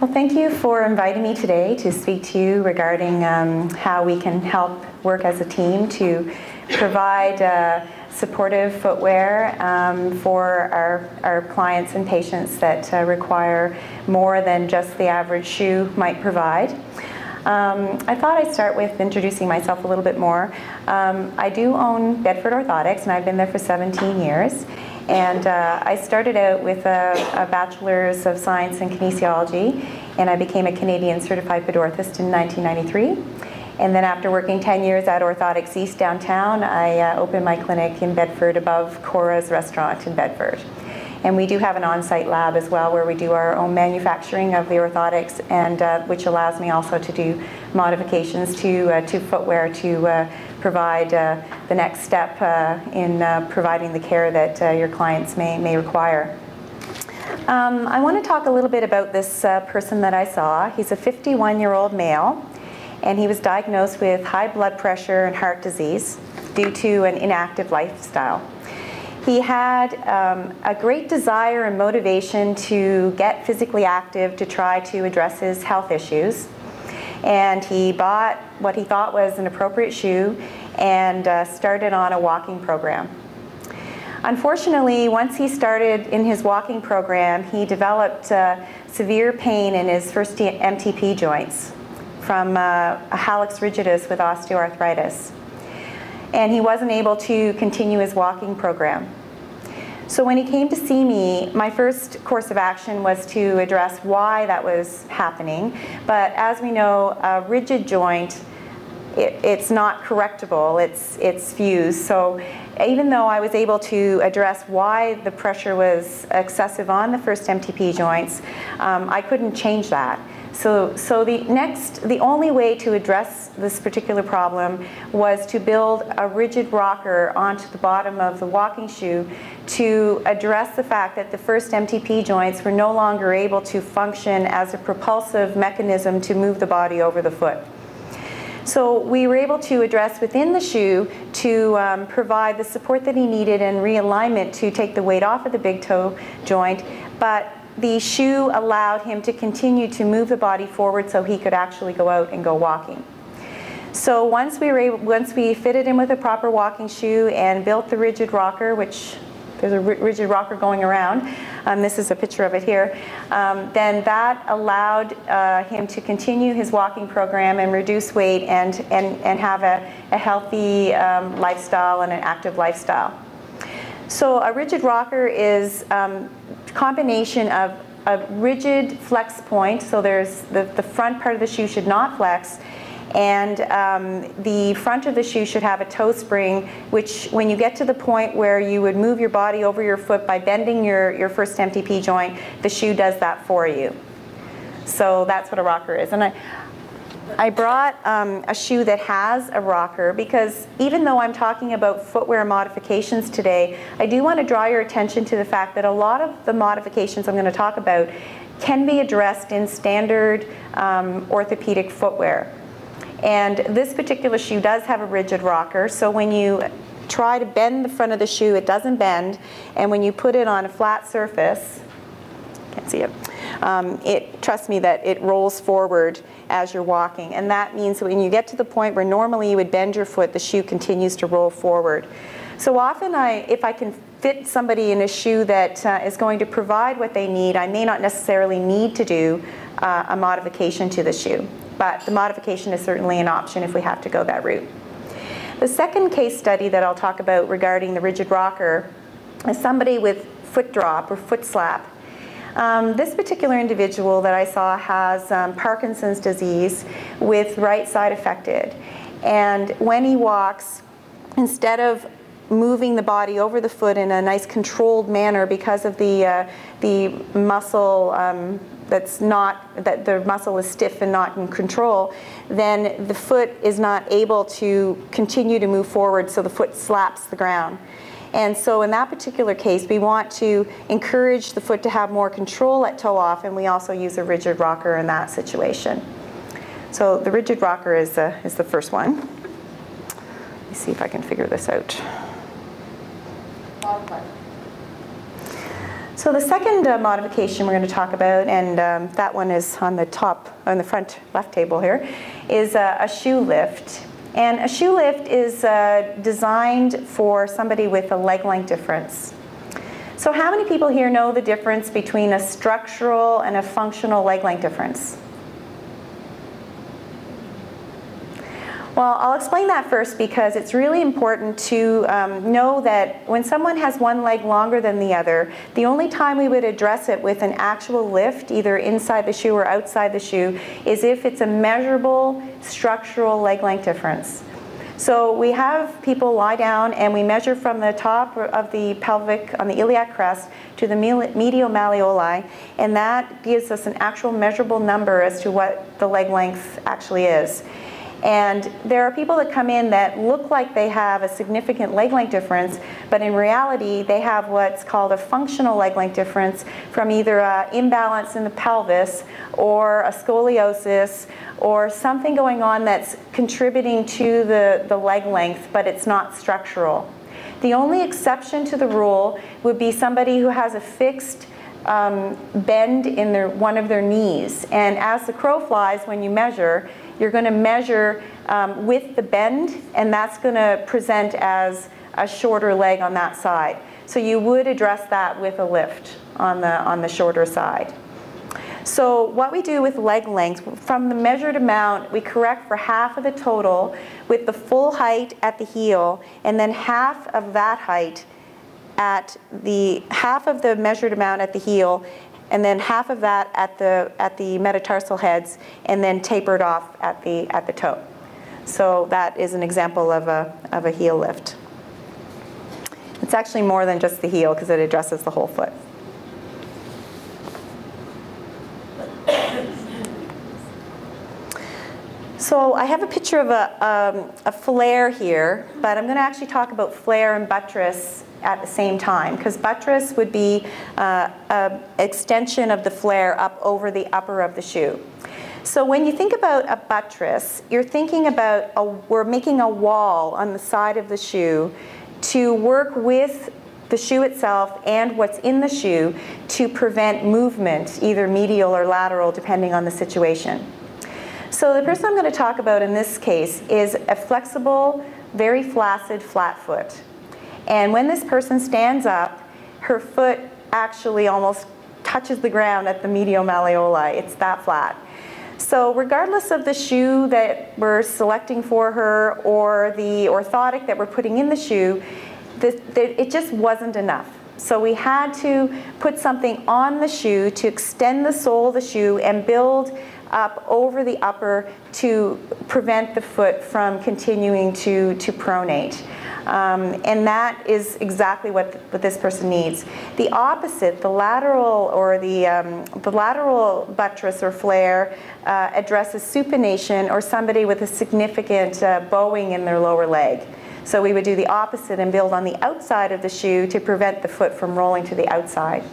Well, thank you for inviting me today to speak to you regarding um, how we can help work as a team to provide uh, supportive footwear um, for our, our clients and patients that uh, require more than just the average shoe might provide. Um, I thought I'd start with introducing myself a little bit more. Um, I do own Bedford Orthotics and I've been there for 17 years. And uh, I started out with a, a, Bachelor's of Science in Kinesiology, and I became a Canadian Certified Podorthist in 1993. And then after working 10 years at Orthotics East downtown, I uh, opened my clinic in Bedford above Cora's restaurant in Bedford. And we do have an on-site lab as well where we do our own manufacturing of the orthotics and uh, which allows me also to do modifications to, uh, to footwear to uh, provide uh, the next step uh, in uh, providing the care that your clients may, may require. Um, I want to talk a little bit about this person that I saw. He's a 51-year-old male and he was diagnosed with high blood pressure and heart disease due to an inactive lifestyle. He had um, a great desire and motivation to get physically active to try to address his health issues. And he bought what he thought was an appropriate shoe and uh, started on a walking program. Unfortunately, once he started in his walking program, he developed uh, severe pain in his first MTP joints from uh, a hallux rigidus with osteoarthritis. And he wasn't able to continue his walking program. So when he came to see me, my first course of action was to address why that was happening. But as we know, a rigid joint, it, it's not correctable, it's, it's fused. So even though I was able to address why the pressure was excessive on the first MTP joints, um, I couldn't change that. So, so the next, the only way to address this particular problem was to build a rigid rocker onto the bottom of the walking shoe to address the fact that the first MTP joints were no longer able to function as a propulsive mechanism to move the body over the foot. So we were able to address within the shoe to um, provide the support that he needed and realignment to take the weight off of the big toe joint, but the shoe allowed him to continue to move the body forward so he could actually go out and go walking. So once we were able, once we fitted him with a proper walking shoe and built the rigid rocker, which there's a rigid rocker going around, um, this is a picture of it here, um, then that allowed uh, him to continue his walking program and reduce weight and, and, and have a, a healthy um, lifestyle and an active lifestyle. So a rigid rocker is um, combination of a rigid flex point, so there's the, the front part of the shoe should not flex, and um, the front of the shoe should have a toe spring, which when you get to the point where you would move your body over your foot by bending your, your first MTP joint, the shoe does that for you. So that's what a rocker is. And I, I brought um, a shoe that has a rocker because even though I'm talking about footwear modifications today, I do want to draw your attention to the fact that a lot of the modifications I'm going to talk about can be addressed in standard um, orthopedic footwear. And this particular shoe does have a rigid rocker, so when you try to bend the front of the shoe, it doesn't bend, and when you put it on a flat surface, can't see it, um, it, trust me that it rolls forward as you're walking. And that means that when you get to the point where normally you would bend your foot, the shoe continues to roll forward. So often I, if I can fit somebody in a shoe that uh, is going to provide what they need, I may not necessarily need to do uh, a modification to the shoe. But the modification is certainly an option if we have to go that route. The second case study that I'll talk about regarding the rigid rocker is somebody with foot drop or foot slap. Um, this particular individual that I saw has um, Parkinson's disease with right side affected. And when he walks, instead of moving the body over the foot in a nice controlled manner because of the, uh, the muscle um, that's not, that the muscle is stiff and not in control, then the foot is not able to continue to move forward so the foot slaps the ground. And so in that particular case, we want to encourage the foot to have more control at toe off, and we also use a rigid rocker in that situation. So the rigid rocker is, uh, is the first one. Let me see if I can figure this out. So the second uh, modification we're going to talk about, and um, that one is on the top, on the front left table here, is uh, a shoe lift. And a shoe lift is uh, designed for somebody with a leg length difference. So how many people here know the difference between a structural and a functional leg length difference? Well, I'll explain that first because it's really important to um, know that when someone has one leg longer than the other, the only time we would address it with an actual lift, either inside the shoe or outside the shoe, is if it's a measurable structural leg length difference. So we have people lie down and we measure from the top of the pelvic on the iliac crest to the medial malleoli and that gives us an actual measurable number as to what the leg length actually is. And there are people that come in that look like they have a significant leg length difference, but in reality, they have what's called a functional leg length difference from either an imbalance in the pelvis or a scoliosis or something going on that's contributing to the, the leg length, but it's not structural. The only exception to the rule would be somebody who has a fixed um, bend in their, one of their knees. And as the crow flies, when you measure, you're going to measure um, with the bend, and that's going to present as a shorter leg on that side. So you would address that with a lift on the, on the shorter side. So what we do with leg length, from the measured amount, we correct for half of the total with the full height at the heel, and then half of that height at the half of the measured amount at the heel and then half of that at the, at the metatarsal heads, and then tapered off at the, at the toe. So that is an example of a, of a heel lift. It's actually more than just the heel because it addresses the whole foot. So I have a picture of a, um, a flare here, but I'm going to actually talk about flare and buttress at the same time because buttress would be uh, an extension of the flare up over the upper of the shoe. So when you think about a buttress, you're thinking about a, we're making a wall on the side of the shoe to work with the shoe itself and what's in the shoe to prevent movement, either medial or lateral, depending on the situation. So the person I'm going to talk about in this case is a flexible, very flaccid flat foot. And when this person stands up, her foot actually almost touches the ground at the medial malleoli. It's that flat. So regardless of the shoe that we're selecting for her or the orthotic that we're putting in the shoe, the, the, it just wasn't enough. So we had to put something on the shoe to extend the sole of the shoe and build up over the upper to prevent the foot from continuing to, to pronate. Um, and that is exactly what, what this person needs. The opposite, the lateral or the, um, the lateral buttress or flare uh, addresses supination or somebody with a significant uh, bowing in their lower leg. So we would do the opposite and build on the outside of the shoe to prevent the foot from rolling to the outside.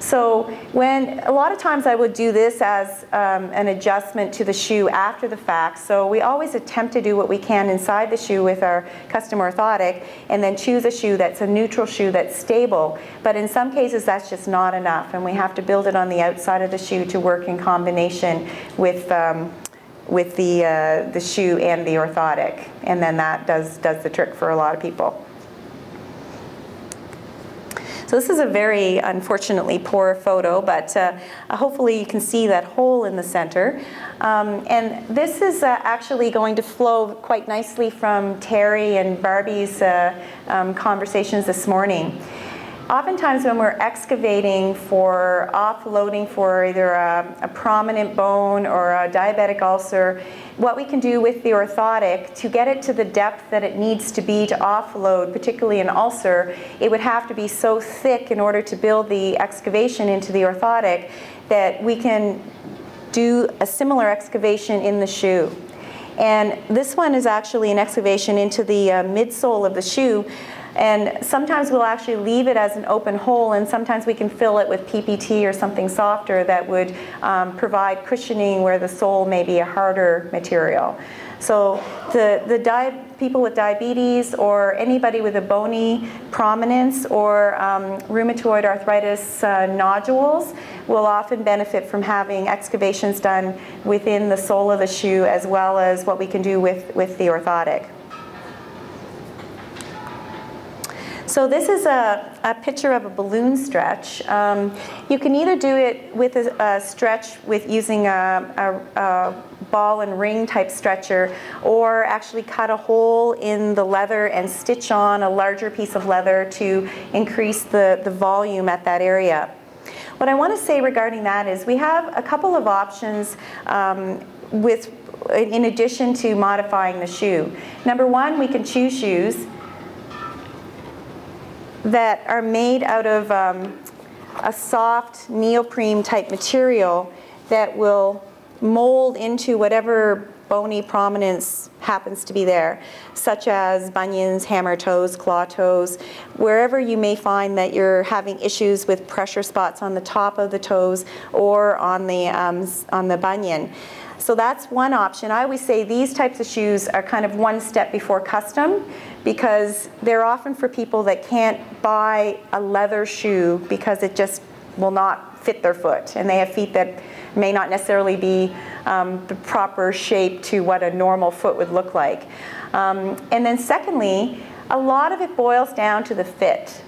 So when a lot of times I would do this as um, an adjustment to the shoe after the fact. So we always attempt to do what we can inside the shoe with our custom orthotic and then choose a shoe that's a neutral shoe that's stable. But in some cases that's just not enough and we have to build it on the outside of the shoe to work in combination with um, with the, uh, the shoe and the orthotic. And then that does, does the trick for a lot of people. So this is a very unfortunately poor photo, but uh, hopefully you can see that hole in the center. Um, and this is uh, actually going to flow quite nicely from Terry and Barbie's uh, um, conversations this morning. Oftentimes when we're excavating for offloading for either a, a, prominent bone or a diabetic ulcer, what we can do with the orthotic to get it to the depth that it needs to be to offload, particularly an ulcer, it would have to be so thick in order to build the excavation into the orthotic that we can do a similar excavation in the shoe. And this one is actually an excavation into the uh, midsole of the shoe And sometimes we'll actually leave it as an open hole, and sometimes we can fill it with PPT or something softer that would um, provide cushioning where the sole may be a harder material. So the, the people with diabetes or anybody with a bony prominence or um, rheumatoid arthritis uh, nodules will often benefit from having excavations done within the sole of the shoe as well as what we can do with, with the orthotic. So this is a, a picture of a balloon stretch. Um, you can either do it with a, a stretch with using a, a, ball and ring type stretcher or actually cut a hole in the leather and stitch on a larger piece of leather to increase the, the volume at that area. What I want to say regarding that is we have a couple of options um, with in addition to modifying the shoe. Number one, we can choose shoes that are made out of um, a soft neoprene type material that will mold into whatever bony prominence happens to be there, such as bunions, hammer toes, claw toes, wherever you may find that you're having issues with pressure spots on the top of the toes or on the, um, on the bunion. So that's one option. I always say these types of shoes are kind of one step before custom because they're often for people that can't buy a leather shoe because it just will not fit their foot and they have feet that may not necessarily be um, the proper shape to what a normal foot would look like. Um, and then secondly, a lot of it boils down to the fit.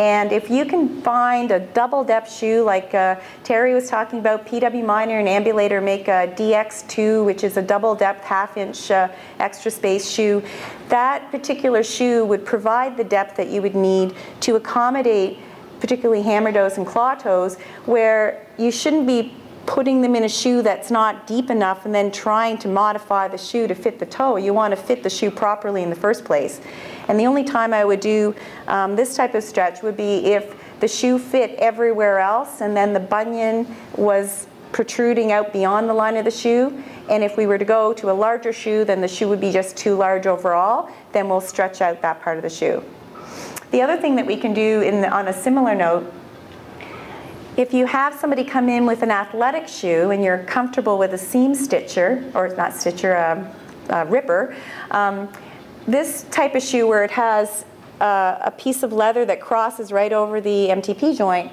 And if you can find a double depth shoe like uh, Terry was talking about, PW Minor and Ambulator make a DX2, which is a double depth half inch uh, extra space shoe. That particular shoe would provide the depth that you would need to accommodate particularly hammer toes and claw toes, where you shouldn't be putting them in a shoe that's not deep enough and then trying to modify the shoe to fit the toe. You want to fit the shoe properly in the first place. And the only time I would do um, this type of stretch would be if the shoe fit everywhere else and then the bunion was protruding out beyond the line of the shoe. And if we were to go to a larger shoe, then the shoe would be just too large overall. Then we'll stretch out that part of the shoe. The other thing that we can do the, on a similar note, if you have somebody come in with an athletic shoe and you're comfortable with a seam stitcher, or not stitcher, a, a ripper, um, this type of shoe where it has uh, a piece of leather that crosses right over the MTP joint,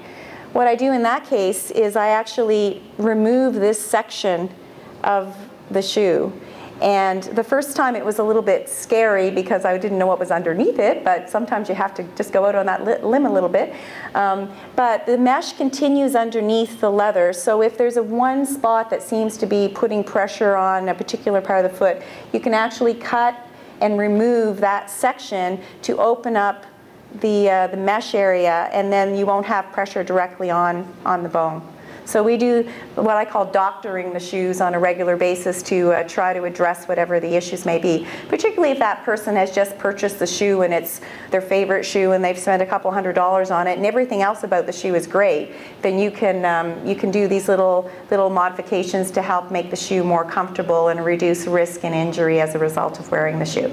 what I do in that case is I actually remove this section of the shoe and the first time it was a little bit scary because I didn't know what was underneath it, but sometimes you have to just go out on that limb a little bit. Um, but the mesh continues underneath the leather, so if there's a one spot that seems to be putting pressure on a particular part of the foot, you can actually cut and remove that section to open up the, uh, the mesh area, and then you won't have pressure directly on, on the bone. So we do what I call doctoring the shoes on a regular basis to uh, try to address whatever the issues may be, particularly if that person has just purchased the shoe and it's their favorite shoe and they've spent a couple hundred dollars on it and everything else about the shoe is great, then you can, um, you can do these little, little modifications to help make the shoe more comfortable and reduce risk and injury as a result of wearing the shoe.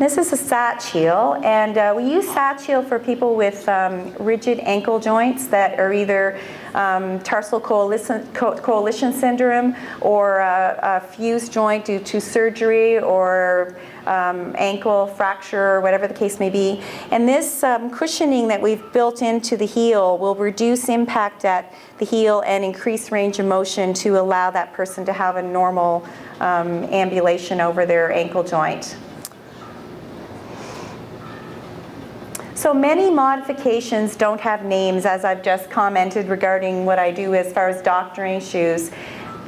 This is a heel, and uh, we use heel for people with um, rigid ankle joints that are either um, tarsal coalition, co coalition syndrome or a, a, fused joint due to surgery or um, ankle fracture or whatever the case may be. And this um, cushioning that we've built into the heel will reduce impact at the heel and increase range of motion to allow that person to have a normal um, ambulation over their ankle joint. So many modifications don't have names, as I've just commented regarding what I do as far as doctoring shoes.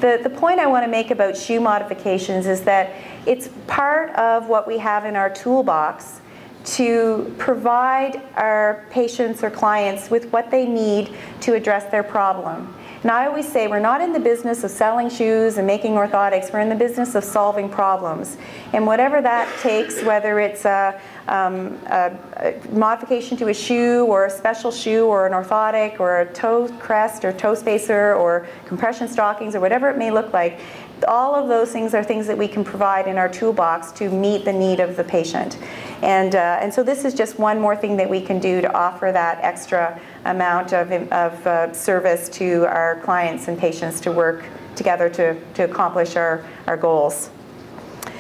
The, the point I want to make about shoe modifications is that it's part of what we have in our toolbox to provide our patients or clients with what they need to address their problem. And I always say we're not in the business of selling shoes and making orthotics, we're in the business of solving problems. And whatever that takes, whether it's a, um, a, a modification to a shoe or a special shoe or an orthotic or a toe crest or toe spacer or compression stockings or whatever it may look like, all of those things are things that we can provide in our toolbox to meet the need of the patient. And, uh, and so this is just one more thing that we can do to offer that extra amount of, of uh, service to our clients and patients to work together to, to accomplish our, our goals.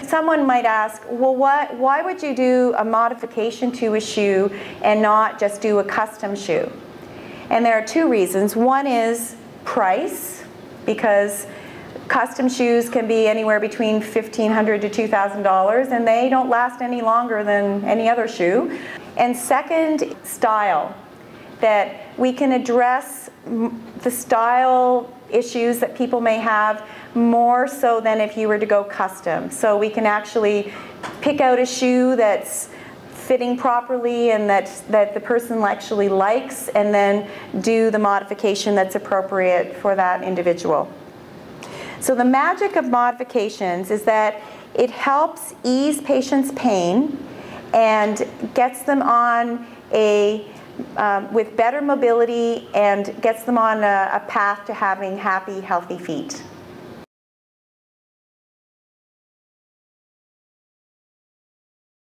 Someone might ask, well, what, why would you do a modification to a shoe and not just do a custom shoe? And there are two reasons. One is price, because custom shoes can be anywhere between 1,500 to $2,000 and they don't last any longer than any other shoe. And second, style that we can address the style issues that people may have more so than if you were to go custom. So we can actually pick out a shoe that's fitting properly and that, that the person actually likes and then do the modification that's appropriate for that individual. So the magic of modifications is that it helps ease patients' pain and gets them on a um, with better mobility and gets them on a, a path to having happy, healthy feet.